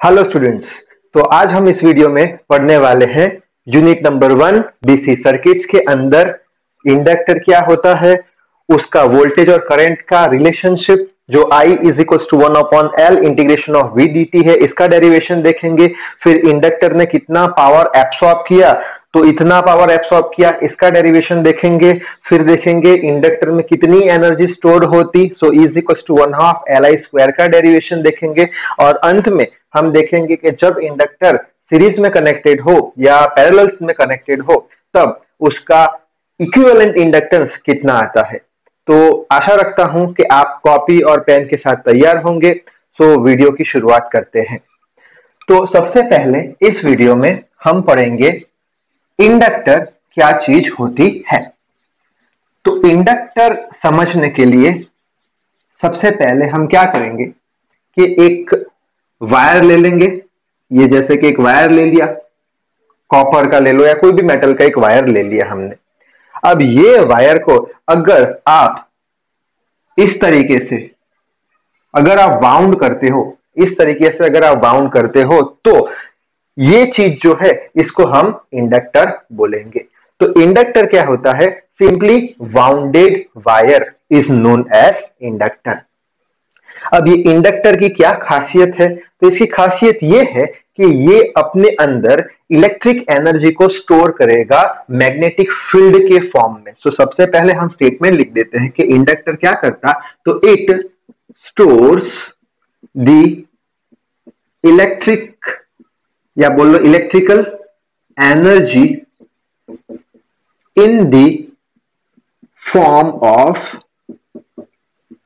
Hello students तो आज हम इस वीडियो में पढ़ने वाले हैं unit number one DC circuits के अंदर इंडक्टर क्या होता है, उसका वोल्टेज और करंट का रिलेशनशिप जो I is equal to one upon L integration of V D है, इसका डेरिवेशन देखेंगे। फिर इंडक्टर ने कितना पावर एब्सॉर्ब किया तो इतना पावर एब्सॉर्ब किया, इसका डेरिवेशन देखेंगे, फिर देखेंगे इंडक्टर में कितनी एनर्जी स्टोर होती so is equal to one half L I square का डेरिवेशन देखेंगे, और अंत में हम देखेंगे कि जब इंडक्टर सीरीज़ में कनेक्टेड हो या पैरेलल्स में कनेक्टेड हो, तब उसका इक्विवेलेंट इंडक्टेंस कितना आता है। तो आशा रखता हूँ कि आप कॉपी और पेन के साथ तैयार होंगे सो वीडियो की शुरुआत करते हैं। तो सबसे पहले इस वीडियो में हम पढ़ेंगे इंडक्टर क्या चीज़ होती है? तो इंडक्टर समझने के लिए सबसे पहले हम क्या करेंगे कि एक वायर ले लेंगे। ये जैसे कि एक वायर ले लिया, कॉपर का ले लो या कोई भी मेटल का एक वायर ले लिया हमने। अब ये वायर को अगर आप इस तरीके से, अगर आप बाउंड करते हो, इस तरीके से अगर आप बाउंड करते हो तो ये चीज़ जो है, इसको हम इंडक्टर बोलेंगे। तो इंडक्टर क्या होता है? Simply wounded wire is known as inductor अब ये इंडक्टर की क्या खासियत है? तो इसकी खासियत ये है कि ये अपने अंदर इलेक्ट्रिक एनर्जी को स्टोर करेगा मैग्नेटिक फ़ील्ड के फॉर्म में। तो सबसे पहले हम स्टेटमेंट लिख देते हैं कि इंडक्टर क्या करता? तो इट स्टोर्स द इलेक्ट्रिक या बोल लो electrical energy in the form of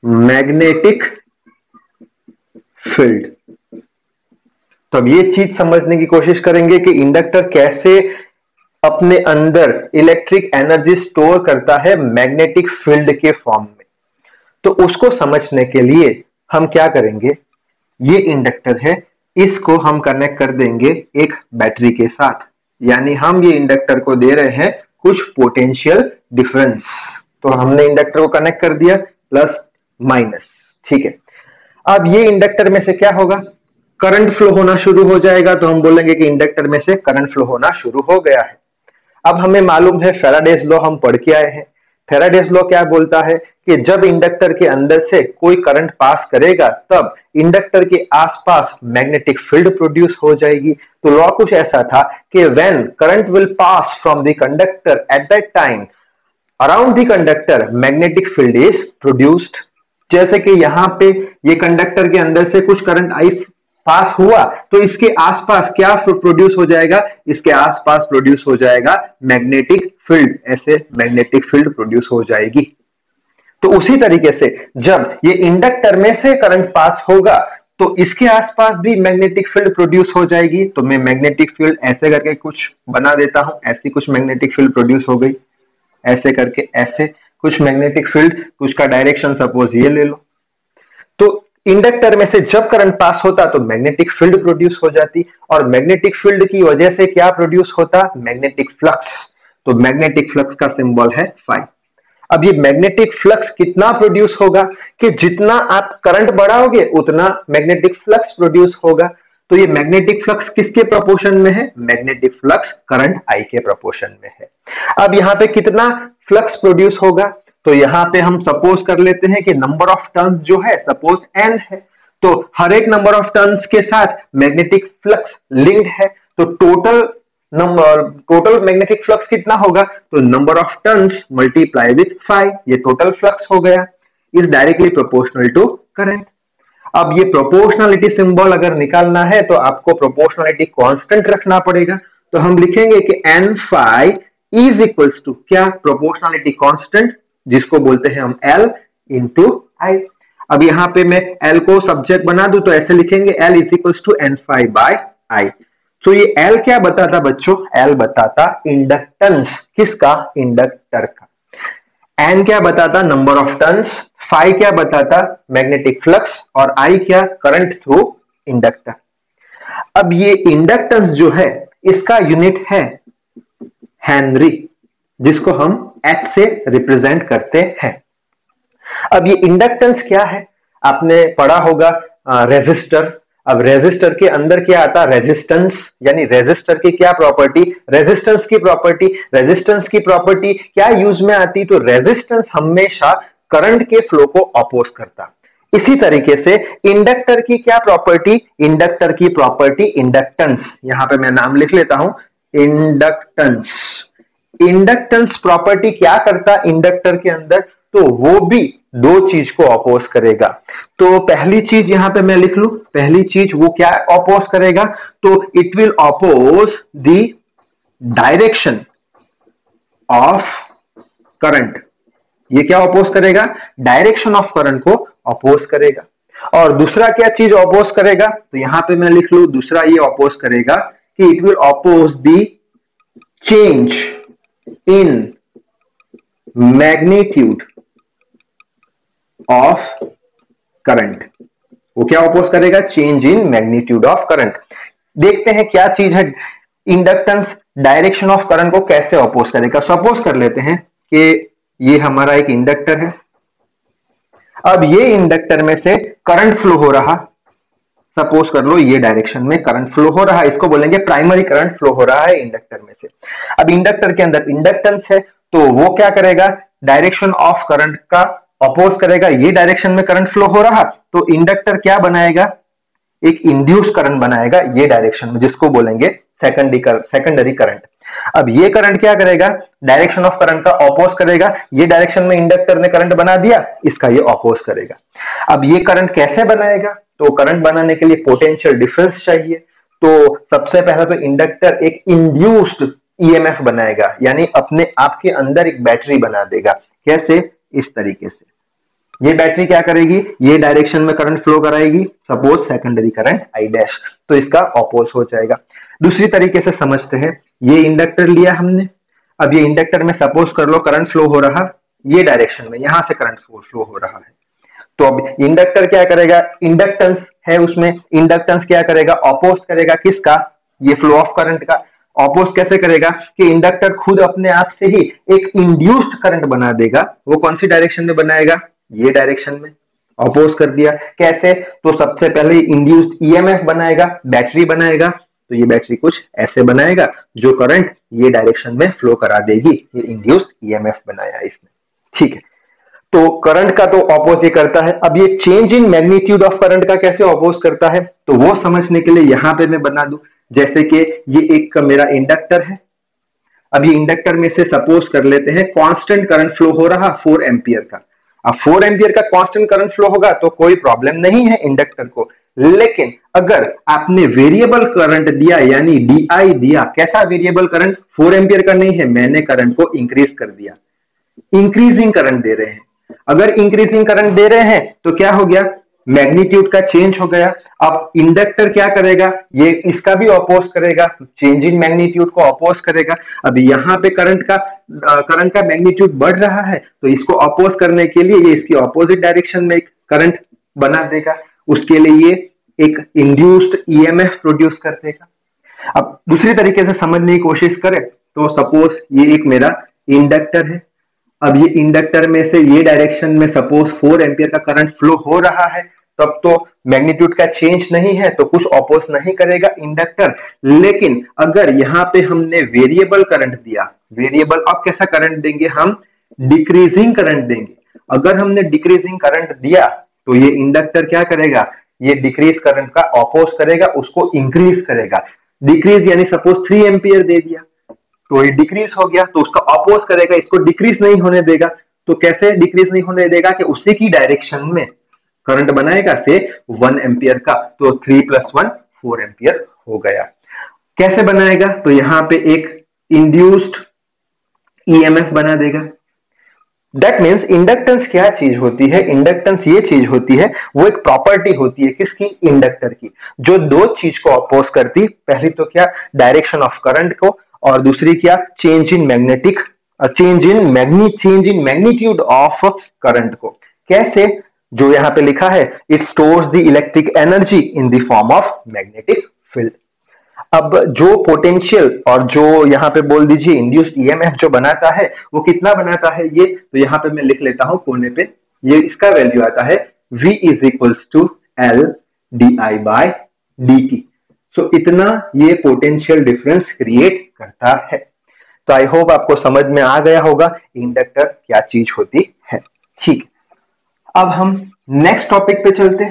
magnetic field तो अब ये चीज़ समझने की कोशिश करेंगे कि इंडक्टर कैसे अपने अंदर इलेक्ट्रिक एनर्जी स्टोर करता है मैग्नेटिक फ़ील्ड के फॉर्म में। तो उसको समझने के लिए हम क्या करेंगे? ये इंडक्टर है इसको हम कनेक्ट कर देंगे एक बैटरी के साथ। यानी हम ये इंडक्टर को दे रहे हैं कुछ पोटेंशियल डिफरेंस तो हमने इंडक्टर को कनेक्ट कर दिया प्लस माइनस ठीक है। अब ये इंडक्टर में से क्या होगा? करंट फ्लो होना शुरू हो जाएगा तो हम बोलेंगे कि इंडक्टर में से करंट फ्लो होना शुरू हो गया है। अब हमें मालूम है फेराडेज लॉ हम पढ़ के आए हैं। फेराडेज लॉ क्या बोलता है? कि जब इंडक्टर के अंदर से कोई करंट पास करेगा, तब इंडक्टर के आसपास मैग्नेटिक फ़ील्ड प्रोड्यूस हो जाएगी। तो लॉ कुछ ऐसा था कि when current will pass from the conductor at that time around the conductor magnetic field is produced जैसे कि यहाँ पे ये कंडक्टर के अंदर से कुछ करंट आई पास हुआ तो इसके आसपास क्या प्रोड्यूस हो जाएगा? इसके आसपास प्रोड्यूस हो जाएगा मैग्नेटिक फ़ील्ड। ऐसे मैग्नेटिक फ़ील्ड प्रोड्यूस हो जाएगी। तो उसी तरीके से जब ये इंडक्टर में से करंट पास होगा तो इसके आसपास भी मैग्नेटिक फ़ील्ड प्रोड्यूस हो जाएगी। तो मैं मैग्नेटिक फ़ील्ड ऐसे करके कुछ बना देता हूँ, ऐसी कुछ मैग्नेटिक फ़ील्ड प्रोड्यूस हो गई। ऐसे करके ऐसे कुछ मैग्नेटिक फ़ील्ड, कुछ का डायरेक्शन सपोज़ ये ले लो। तो इंडक्टर में से जब करंट पास होता तो मैग्नेटिक फ़ील्ड प्रोड्यूस हो जाती। और मैग्नेटिक फ़ील्ड की वजह से क्या प्रोड्यूस होता? Magnetic flux. तो मैग्नेटिक फ्लक्स का सिंबल है फाइव अब ये मैग्नेटिक फ्लक्स कितना प्रोड्यूस होगा कि जितना आप करंट बढ़ाओगे, उतना मैग्नेटिक फ्लक्स प्रोड्यूस होगा। तो ये मैग्नेटिक फ्लक्स किसके प्रपोर्शन में है? मैग्नेटिक फ्लक्स करंट आई के प्रपोर्शन में है। अब यहाँ पे कितना फ्लक्स प्रोड्यूस होगा? तो यहाँ पे हम सपोज़ कर लेते हैं कि नंबर ऑफ़ टर्न्स जो है सपोज़ एन है। तो हर एक नंबर ऑफ़ टर्न्स के साथ मैग्नेटिक फ्लक्स लिंक्ड है। तो total number total magnetic flux कितना होगा? तो number of turns multiply with phi ये टोटल फ्लक्स हो गया। Is directly proportional to current अब ये प्रोपोर्शनलिटी सिंबल अगर निकालना है तो आपको प्रोपोर्शनलिटी कांस्टेंट रखना पड़ेगा। तो हम लिखेंगे कि N five is equals to क्या? प्रोपोर्शनलिटी कांस्टेंट जिसको बोलते हैं हम एल इंटू आई अब यहाँ पे मैं एल को सब्जेक्ट बना दू तो ऐसे लिखेंगे L is equals to N phi by I तो ये एल क्या बताता बच्चों? एल बताता इंडक्टेंस किसका? इंडक्टर का। एन क्या बताता? नंबर ऑफ़ टर्न्स फाइव क्या बताता? मैग्नेटिक फ्लक्स और आई क्या? करंट थ्रू इंडक्टर अब ये इंडक्टेंस जो है, इसका यूनिट है हेनरी जिसको हम एच से रिप्रेजेंट करते हैं। अब ये इंडक्टेंस क्या है? आपने पढ़ा होगा रेजिस्टर अब रेजिस्टर के अंदर क्या आता? रेजिस्टेंस यानी रेजिस्टर की क्या प्रॉपर्टी रेजिस्टेंस की प्रॉपर्टी रेजिस्टेंस की प्रॉपर्टी क्या यूज़ में आती? तो रेजिस्टेंस हमेशा करंट के फ्लो को अपोज करता। इसी तरीके से इंडक्टर की क्या प्रॉपर्टी इंडक्टर की प्रॉपर्टी इंडक्टेंस यहाँ पे मैं नाम लिख लेता हूँ। इंडक्टेंस इंडक्टेंस प्रॉपर्टी क्या करता? इंडक्टर के अंदर। तो वो भी दो चीज़ को अपोज करेगा। तो पहली चीज़ यहाँ पे मैं लिख लू, पहली चीज़ वो क्या अपोज करेगा तो it will oppose the direction of current ये क्या अपोज करेगा? डायरेक्शन ऑफ़ करंट को अपोज करेगा। और दूसरा क्या चीज़ अपोज करेगा? तो यहाँ पे मैं लिख लू, दूसरा ये अपोज करेगा कि it will oppose the change in magnitude of current वो क्या अपोज करेगा? Change in magnitude of current देखते हैं क्या चीज़ है। इंडक्टेंस डायरेक्शन ऑफ़ करंट को कैसे अपोज करेगा? सपोज़ कर लेते हैं कि ये हमारा एक इंडक्टर है। अब ये इंडक्टर में से करंट फ्लो हो रहा। सपोज़ कर लो ये डायरेक्शन में करंट फ्लो हो रहा। है इसको बोलेंगे प्राइमरी करंट फ्लो हो रहा है इंडक्टर में से। अब इंडक्टर के अंदर इंडक्टेंस है तो वो क्या करेगा? डायरेक्शन ऑफ़ करंट का अपोज करेगा, ये डायरेक्शन में करंट फ्लो हो रहा तो इंडक्टर क्या बनाएगा? एक इंड्यूस करंट बनाएगा, ये डायरेक्शन में, जिसको बोलेंगे सेकेंडरी सेकेंडरी करंट अब ये करंट क्या करेगा? डायरेक्शन ऑफ़ करंट का ऑपोज करेगा, ये डायरेक्शन में इंडक्टर ने करंट बना दिया, इसका ये ऑपोज करेगा. अब ये करंट कैसे बनाएगा? तो करंट बनाने के लिए पोटेंशियल डिफरेंस चाहिए तो सबसे पहले तो इंडक्टर एक इंड्यूस्ड ईएमएफ बनाएगा, यानी अपने आप के अंदर एक बैटरी बना देगा. कैसे? इस तरीके से. ये बैटरी क्या करेगी? ये डायरेक्शन में करंट फ्लो कराएगी। Suppose secondary current I dash तो इसका ऑपोज हो जाएगा। दूसरी तरीके से समझते हैं। ये इंडक्टर लिया हमने। अब ये इंडक्टर में सपोज़ कर लो करंट फ्लो हो रहा। ये डायरेक्शन में, यहाँ से करंट फ्लो हो रहा है। तो अब इंडक्टर क्या करेगा? इंडक्टेंस है उसमें। इंडक्टेंस क्या करेगा? अपोज करेगा किसका? ये फ्लो ऑफ़ करंट का। अपोज कैसे करेगा? कि इंडक्टर खुद अपने आप से ही एक इंड्यूस्ड करंट बना देगा। वो कौन सी डायरेक्शन में बनाएगा? ये डायरेक्शन में अपोज कर दिया। कैसे? तो सबसे पहले इंड्यूस्ड ईएमएफ बनाएगा बैटरी बनाएगा। तो ये बैटरी कुछ ऐसे बनाएगा जो करंट ये डायरेक्शन में फ्लो करा देगी। ये इंड्यूस्ड ईएमएफ बनाया इसने। ठीक है। तो करंट का तो ऑपोज ये करता है। अब ये change in magnitude of current का कैसे ऑपोज करता है? तो वो समझने के लिए यहाँ पे मैं बना दू। जैसे कि ये एक मेरा इंडक्टर है। अब ये इंडक्टर में से सपोज़ कर लेते हैं। कांस्टेंट करंट फ्लो हो रहा फोर एम्पियर का। अब फोर एम्पियर का कॉन्स्टेंट करंट फ्लो होगा तो कोई प्रॉब्लम नहीं है इंडक्टर को। लेकिन अगर आपने वेरिएबल करंट दिया, यानी डीआई दिया, कैसा वेरिएबल करंट फोर एम्पियर का नहीं है, मैंने करंट को इंक्रीज कर दिया। इंक्रीजिंग करंट दे रहे हैं। अगर इंक्रीजिंग करंट दे रहे हैं तो क्या हो गया? मैग्नीट्यूड का चेंज हो गया। अब इंडक्टर क्या करेगा? ये इसका भी अपोज करेगा। चेंज इन मैग्नीट्यूड को अपोज करेगा। अब यहाँ पे करंट का करंट का मैग्नीट्यूड बढ़ रहा है तो इसको अपोज करने के लिए ये इसकी अपोजिट डायरेक्शन में एक करंट बना देगा। उसके लिए ये एक इंड्यूस्ड ईएमएफ प्रोड्यूस कर देगा। अब दूसरी तरीके से समझने की कोशिश करें तो सपोज़ ये एक मेरा इंडक्टर है। अब ये इंडक्टर में से ये डायरेक्शन में सपोज़ फोर एम्पियर का करंट फ्लो हो रहा है। तब तो मैग्नीट्यूड का चेंज नहीं है तो कुछ ऑपोज नहीं करेगा इंडक्टर। लेकिन अगर यहाँ पे हमने वेरिएबल करंट दिया वेरिएबल अब कैसा करंट देंगे हम? डिक्रीजिंग करंट देंगे। अगर हमने डिक्रीजिंग करंट दिया तो ये इंडक्टर क्या करेगा? ये डिक्रीज करंट का ऑपोज करेगा, उसको इंक्रीज करेगा। डिक्रीज यानी सपोज़ थ्री एम्पियर दे दिया। तो ये डिक्रीज हो गया तो उसका अपोज करेगा, इसको डिक्रीज नहीं होने देगा। तो कैसे डिक्रीज नहीं होने देगा कि उसी की डायरेक्शन में करंट बनाएगा, से वन एम्पियर का तो three plus one four ampere हो गया। कैसे बनाएगा? तो यहाँ पे एक इंड्यूस्ड ईएमएफ बना देगा। दैट मीन्स इंडक्टेंस क्या चीज़ होती है? इंडक्टेंस ये चीज़ होती है, वो एक प्रॉपर्टी होती है किसकी? इंडक्टर की। जो दो चीज़ को अपोज करती, पहली तो क्या? डायरेक्शन ऑफ़ करंट को, और दूसरी क्या? Change in magnetic change in magni change in magnitude of current को। कैसे? जो यहाँ पे लिखा है it stores the electric energy in the form of magnetic field अब जो पोटेंशियल और जो यहाँ पे बोल दीजिए इंड्यूस्ड ईएमएफ जो बनाता है, वो कितना बनाता है ये? तो यहाँ पे मैं लिख लेता हूँ कोने पे। ये इसका वैल्यू आता है v is equals to L D I by D T so इतना ये पोटेंशियल डिफरेंस क्रिएट करता है। तो आई होप आपको समझ में आ गया होगा इंडक्टर क्या चीज़ होती है। ठीक। अब हम नेक्स्ट टॉपिक पे चलते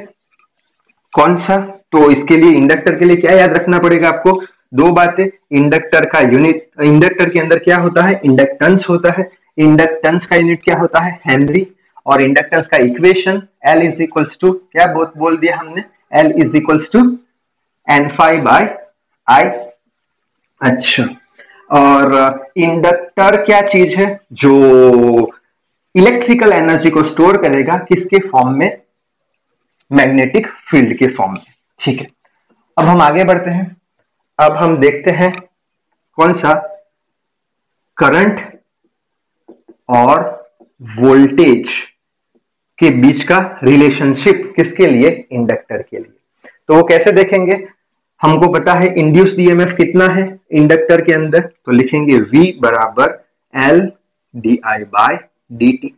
कौन सा? तो इसके लिए इंडक्टर के लिए क्या याद रखना पड़ेगा आपको? दो बातें। इंडक्टर का यूनिट इंडक्टर के अंदर क्या होता है? इंडक्टेंस होता है। इंडक्टेंस का यूनिट क्या होता है? हेनरी और इंडक्टेंस का equation L is equals to क्या बहुत बोल दिया हमने? L is equals to N phi by I अच्छा। और इंडक्टर क्या चीज़ है? जो इलेक्ट्रिकल एनर्जी को स्टोर करेगा किसके फॉर्म में? मैग्नेटिक फ़ील्ड के फॉर्म में ठीक है। अब हम आगे बढ़ते हैं। अब हम देखते हैं कौन सा करंट और वोल्टेज के बीच का रिलेशनशिप किसके लिए? इंडक्टर के लिए। तो वो कैसे देखेंगे? हमको पता है इंड्यूस ईएमएफ कितना है इंडक्टर के अंदर। तो लिखेंगे V बराबर L D I by dt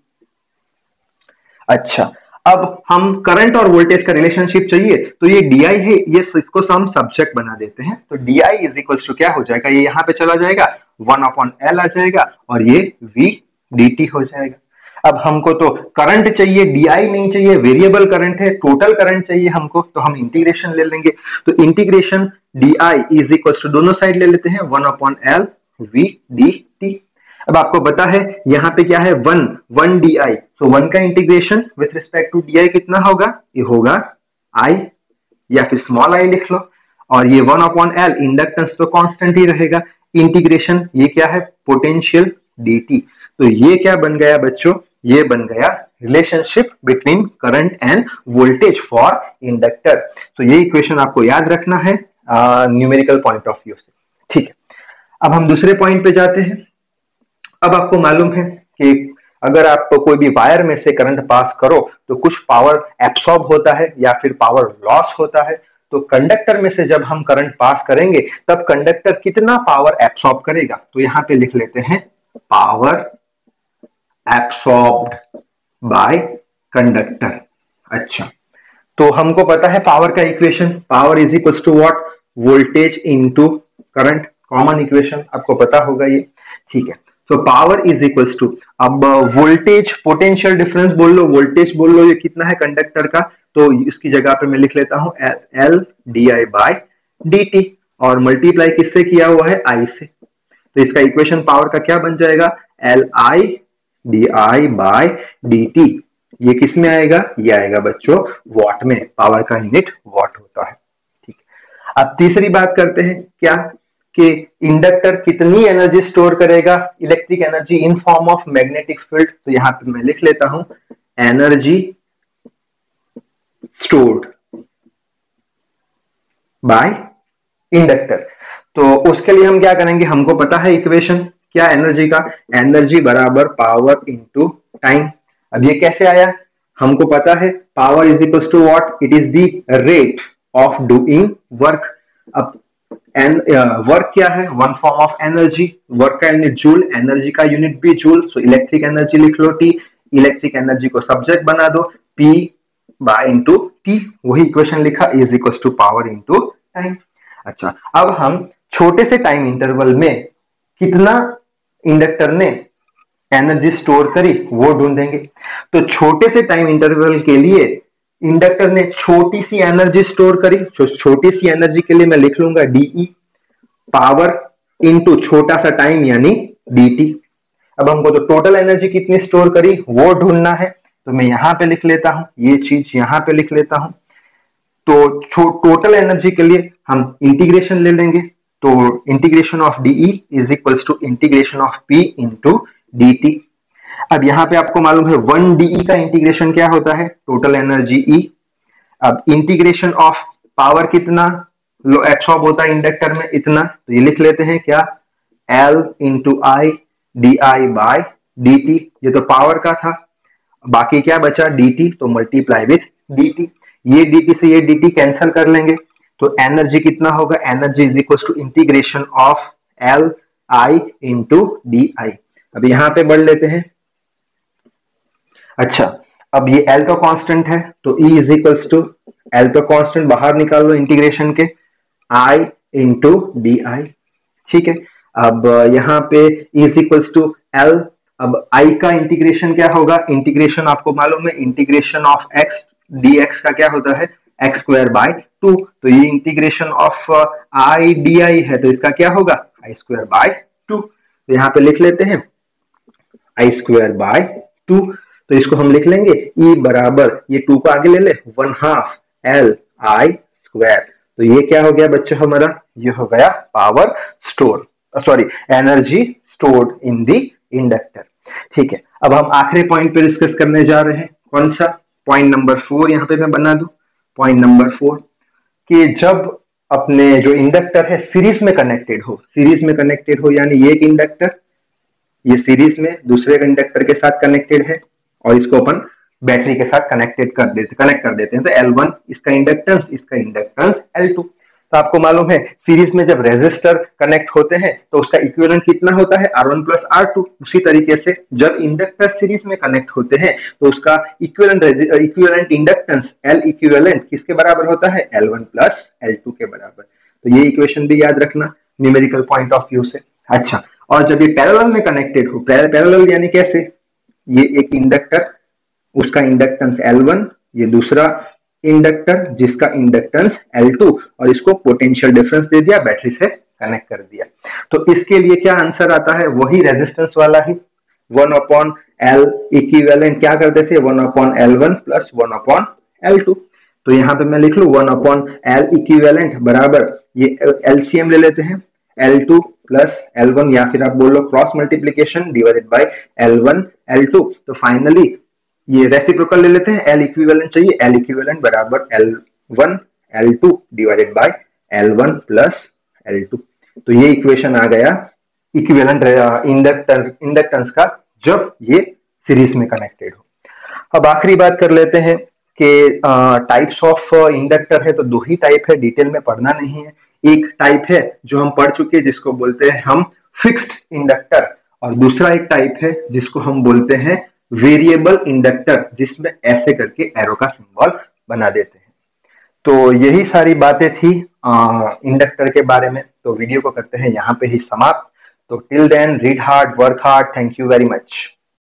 अच्छा अब हम करंट और वोल्टेज का रिलेशनशिप चाहिए तो ये डीआई है, ये इसको हम सब्जेक्ट बना देते हैं। तो आई इज़ इक्वल टू क्या हो जाएगा? ये यहाँ पे चला जाएगा वन अपॉन एल आ जाएगा, और ये डी टी हो जाएगा। अब हमको तो करंट चाहिए आई नहीं चाहिए वेरिएबल करंट है टोटल करंट चाहिए हमको तो हम इंटीग्रेशन ले लेंगे। तो integration D I is equal to दोनों साइड ले लेते हैं one upon L V D T अब आपको पता है, यहाँ पे क्या है? वन वन डी आई तो वन का integration with respect to D I कितना होगा? ये होगा आई या फिर स्मॉल आई लिख लो। और ये वन अपॉन एल इंडक्टेंस तो कांस्टेंट ही रहेगा। इंटीग्रेशन ये क्या है? पोटेंशियल टी तो ये क्या बन गया बच्चों? ये बन गया relationship between current and voltage for inductor तो ये इक्वेशन आपको याद रखना है न्यूमेरिकल पॉइंट ऑफ़ व्यू से। ठीक है। अब हम दूसरे पॉइंट पे जाते हैं। अब आपको मालूम है कि अगर आप तो कोई भी वायर में से करंट पास करो तो कुछ पावर एब्सॉर्ब होता है या फिर पावर लॉस होता है। तो कंडक्टर में से जब हम करंट पास करेंगे, तब कंडक्टर कितना पावर एब्सॉर्ब करेगा? तो यहाँ पे लिख लेते हैं पावर एब्सॉर्ब्ड बाय कंडक्टर अच्छा तो हमको पता है पावर का equation power is equal to what voltage into current common equation आपको पता होगा ये। ठीक है तो पावर इज़ इक्वल टू अब वोल्टेज पोटेंशियल डिफरेंस बोल लो वोल्टेज बोल लो, ये कितना है कंडक्टर का? तो इसकी जगह पे मैं लिख लेता हूँ L D I by D T और मल्टीप्लाई किससे किया हुआ है? आई से। तो इसका इक्वेशन पावर का क्या बन जाएगा? L I D I by D T ये किसमें आएगा? ये आएगा बच्चों वॉट में। पावर का यूनिट वॉट होता है। ठीक। अब तीसरी बात करते हैं, क्या? कि इंडक्टर कितनी एनर्जी स्टोर करेगा? Electric energy in form of magnetic field. तो यहाँ पे मैं लिख लेता हूँ, एनर्जी स्टोर्ड बाय इंडक्टर। तो उसके लिए हम क्या करेंगे? हमको पता है इक्वेशन क्या एनर्जी का? एनर्जी बराबर पावर इंटू टाइम। अब ये कैसे आया? हमको पता है, power is equal to what it is the rate of doing work. अब एन वर्क uh, क्या है? One form of energy work का यूनिट जूल एनर्जी का यूनिट भी जूल सो इलेक्ट्रिक एनर्जी लिख लो टी इलेक्ट्रिक एनर्जी को subject बना दो. पी बाय इंटू टी वही इक्वेशन लिखा. Is equal to power into time अच्छा अब हम छोटे से टाइम इंटरवल में कितना इंडक्टर ने एनर्जी स्टोर करी वो ढूंढेंगे। तो छोटे से टाइम इंटरवल के लिए इंडक्टर ने छोटी सी एनर्जी स्टोर करी तो छोटी सी एनर्जी के लिए मैं लिख लूँगा डीई पावर इनटू छोटा सा टाइम यानी dt अब हमको तो टोटल एनर्जी कितनी स्टोर करी, वो ढूंढना है। तो मैं यहाँ पे लिख लेता हूँ, ये चीज़ यहाँ पे लिख लेता हूँ। तो टोटल एनर्जी के लिए हम इंटीग्रेशन ले लेंगे। तो integration of D E is equal to integration of P into D अब यहाँ पे आपको मालूम है वन डी का इंटीग्रेशन क्या होता है? टोटल एनर्जी ई अब इंटीग्रेशन ऑफ़ पावर कितना? एब्सॉर्ब होता है इंडक्टर में इतना। तो ये लिख लेते हैं क्या? L into I D I by D T ये तो पावर का था। बाकी क्या बचा? डी टी तो मल्टीप्लाई विथ डी टी ये डी टी से ये डी टी कैंसल कर लेंगे। तो एनर्जी कितना होगा? Energy is equal to integration of L I into D I अब यहाँ पे बढ़ लेते हैं। अच्छा अब ये एल का कांस्टेंट है तो E is equals to L का कांस्टेंट बाहर निकाल लो इंटीग्रेशन के आई इंटू डी आई ठीक है, अब यहाँ पे इज़ इक्वल्स टू एल अब आई का इंटीग्रेशन क्या होगा? इंटीग्रेशन आपको मालूम है integration of X D X का क्या होता है? एक्स स्क्वायर बाय टू तो ये integration of I D I है तो इसका क्या होगा? आई स्क्वायर बाय टू तो यहाँ पे लिख लेते हैं आई स्क्वायर बाय टू तो इसको हम लिख लेंगे ई e बराबर, ये टू को आगे ले ले one half L I square तो ये क्या हो गया बच्चों हमारा? ये हो गया power store sorry energy stored in the inductor ठीक है, अब हम आखिरी पॉइंट पे डिस्कस करने जा रहे हैं। कौन सा? पॉइंट नंबर फोर यहाँ पे मैं बना दू। पॉइंट नंबर फोर कि जब अपने जो इंडक्टर है सीरीज़ में कनेक्टेड हो सीरीज़ में कनेक्टेड हो, यानी ये एक इंडक्टर ये सीरीज़ में दूसरे इंडक्टर के साथ कनेक्टेड है। और इसको अपन बैटरी के साथ कनेक्टेड कर देते कनेक्ट कर देते हैं। तो L1 इसका इंडक्टेंस इसका इंडक्टेंस L2 तो आपको मालूम है सीरीज़ में जब रेजिस्टर कनेक्ट होते हैं तो उसका इक्विवेलेंट कितना होता है? R one plus R two उसी तरीके से जब इंडक्टर सीरीज़ में कनेक्ट होते हैं तो उसका equivalent equivalent inductance L equivalent किसके बराबर होता है? L one plus L two के बराबर। तो ये इक्वेशन भी याद रखना न्यूमेरिकल पॉइंट ऑफ़ व्यू से। अच्छा और जब ये पैरेलल में कनेक्टेड हो पैरेलल यानी कैसे? ये एक इंडक्टर उसका इंडक्टेंस L1 ये दूसरा इंडक्टर जिसका इंडक्टेंस L2 और इसको पोटेंशियल डिफरेंस दे दिया बैटरी से कनेक्ट कर दिया। तो इसके लिए क्या आंसर आता है? वही रेजिस्टेंस वाला ही। वन अपॉन एल इक्वेलेंट क्या करते थे one upon L one plus one upon L two तो यहाँ पे मैं लिख लू वन अपॉन एल इक्वेलेंट बराबर, ये एलसीएम ले लेते हैं। L two plus L one या फिर आप बोल लो cross multiplication divided by L one L two तो फाइनली ये रेसिप्रोकल ले लेते हैं एल इक्विवेलेंट चाहिए एल इक्विवेलेंट बराबर L one L two divided by L one plus L two तो ये इक्वेशन आ गया इक्विवेलेंट इंडक्टर इंडक्टेंस का, जब ये सीरीज़ में कनेक्टेड हो. अब आखिरी बात कर लेते हैं कि टाइप्स ऑफ़ इंडक्टर है तो दो ही टाइप है डिटेल में पढ़ना नहीं है. एक टाइप है जो हम पढ़ चुके हैं, जिसको बोलते हैं हम फिक्स्ड इंडक्टर और दूसरा एक टाइप है जिसको हम बोलते हैं वेरिएबल इंडक्टर जिसमें ऐसे करके एरो का सिंबल बना देते हैं। तो यही सारी बातें थी इंडक्टर के बारे में। तो वीडियो को करते हैं यहाँ पे ही समाप्त। तो till then read hard work hard thank you very much